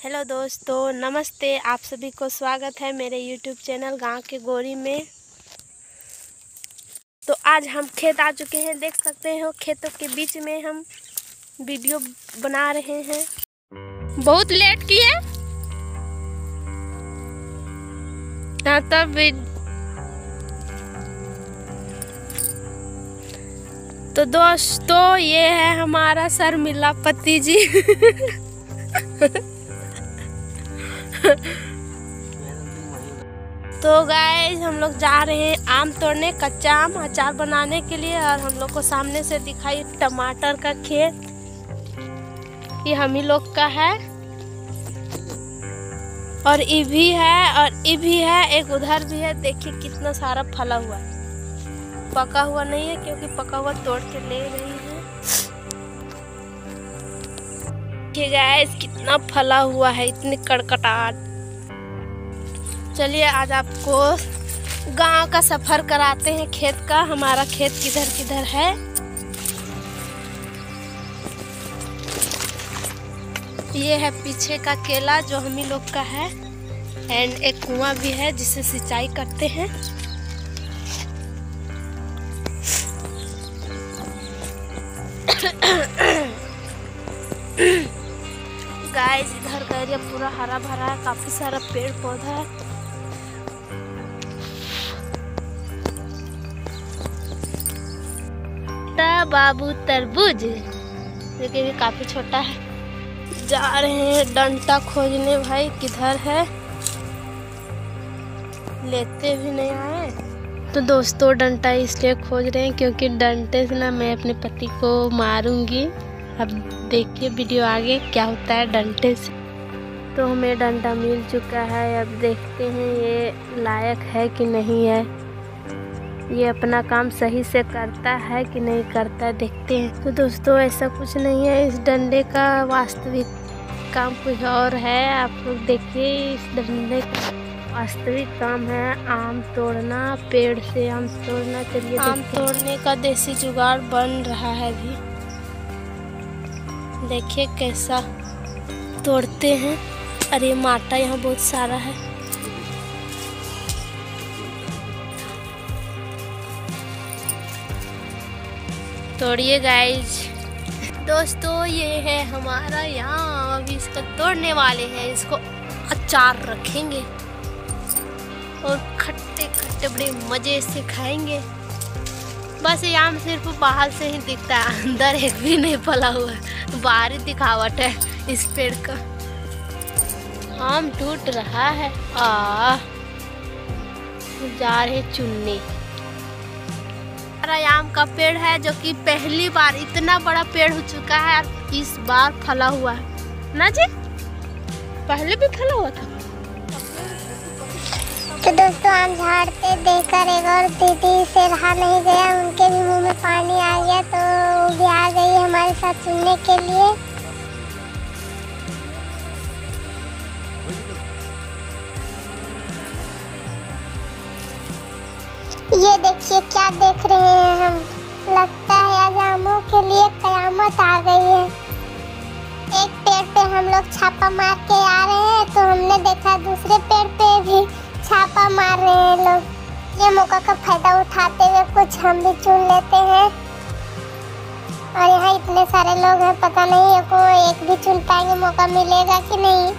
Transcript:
Hello दोस्तों नमस्ते। आप सभी को स्वागत है मेरे यूट्यूब चैनल गाँव के गोरी में। तो आज हम खेत आ चुके हैं। देख सकते हो खेतों के बीच में हम वीडियो बना रहे हैं। बहुत लेट किए हाँ, तब तो दोस्तों ये है हमारा शर्मिला पति जी। तो गाय हम लोग जा रहे हैं आम तोड़ने, कच्चा आम अचार बनाने के लिए और हम लोग को सामने से दिखाई टमाटर का खेत। ये हम ही लोग का है। और ये भी है, और ये भी है, एक उधर भी है। देखिए कितना सारा फला हुआ है। पका हुआ नहीं है, क्योंकि पका हुआ तोड़ के ले रही है गैस कितना फला हुआ है, इतनी कड़कटाट चलिए, आज आपको गाँव का सफ़र कराते हैं खेत का। हमारा खेत किधर किधर है? ये है पीछे का केला, जो हम ही लोग का है। एंड एक कुआँ भी है, जिसे सिंचाई करते हैं। एरिया पूरा हरा भरा है, काफ़ी सारा पेड़ पौधा है। बाबू तरबूज कि भी काफ़ी छोटा है। जा रहे हैं डंटा खोजने भाई, किधर है? लेते भी नहीं आए। तो दोस्तों, डंटा इसलिए खोज रहे हैं क्योंकि डंटे से ना मैं अपने पति को मारूँगी। अब देखिए वीडियो आगे क्या होता है डंटे से। तो हमें डंडा मिल चुका है। अब देखते हैं ये लायक है कि नहीं है। ये अपना काम सही से करता है कि नहीं करता है देखते हैं। तो दोस्तों ऐसा कुछ नहीं है। इस डंडे का वास्तविक काम कुछ और है। आप लोग देखिए इस डंडे का वास्तविक काम है। आम तोड़ना पेड़ से आम तोड़ना चलिए आम तोड़ने का देसी जुगाड़ बन रहा है अभी। देखिए कैसा तोड़ते हैं। अरे माटा, यहाँ बहुत सारा है। तोड़िए गाइज़ दोस्तों, ये है हमारा यहाँ। अभी इसको तोड़ने वाले हैं। इसको अचार रखेंगे और खट्टे खट्टे बड़े मज़े से खाएँगे। बस ये आम सिर्फ़ बाहर से ही दिखता है। अंदर एक भी नहीं पला हुआ। है बाहरी दिखावट है इस पेड़ का। आम टूट रहा है। आ, जा रहे चुनने। आम का पेड़ है जो कि पहली बार इतना बड़ा पेड़ हो चुका है इस बार फला हुआ है। ना जी? पहले भी फला हुआ था। तो दोस्तों, आम झाड़ते देखकर एक और दीदी से रहा नहीं गया। उनके भी मुँह में पानी आ गया तो वो भी आ गई हमारे साथ सुनने के लिए। देखिए क्या देख रहे हैं हम? लगता है आज आमों के लिए कयामत आ गई है। एक पेड़ पे हम लोग छापा मार के आ रहे हैं तो हमने देखा दूसरे पेड़ पे भी छापा मार रहे हैं लोग। ये मौका का फ़ायदा उठाते हुए कुछ हम भी चुन लेते हैं। और यहाँ इतने सारे लोग हैं, पता नहीं है को एक भी चुन पाएँगे, मौका मिलेगा कि नहीं।